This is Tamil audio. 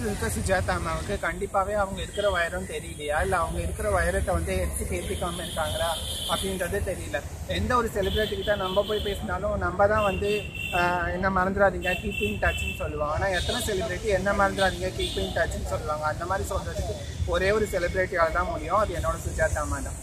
பக்கத்தில் இருக்க சுஜாதா அம்மாவுக்கு கண்டிப்பாகவே அவங்க இருக்கிற வைரம் தெரியலையா? இல்லை அவங்க இருக்கிற வைரத்தை வந்து எடுத்து ஏற்றிக்காம இருக்காங்களா? அப்படின்றது தெரியல. எந்த ஒரு செலிப்ரிட்டிக்கிட்ட நம்ம போய் பேசினாலும் நம்ம தான் வந்து என்ன மறந்துடாதீங்க கீப்பிங் டச்சுன்னு டச்னு சொல்லுவாங்க. ஆனால் எத்தனை செலிப்ரிட்டி என்ன மறந்துடாதீங்க கீப்பிங் டச்சுன்னு டச்னு சொல்லுவாங்க. அந்த மாதிரி சொல்கிறதுக்கு ஒரே ஒரு செலிப்ரிட்டியால் தான் முடியும். அது என்னோட சுஜாதா அம்மா தான்.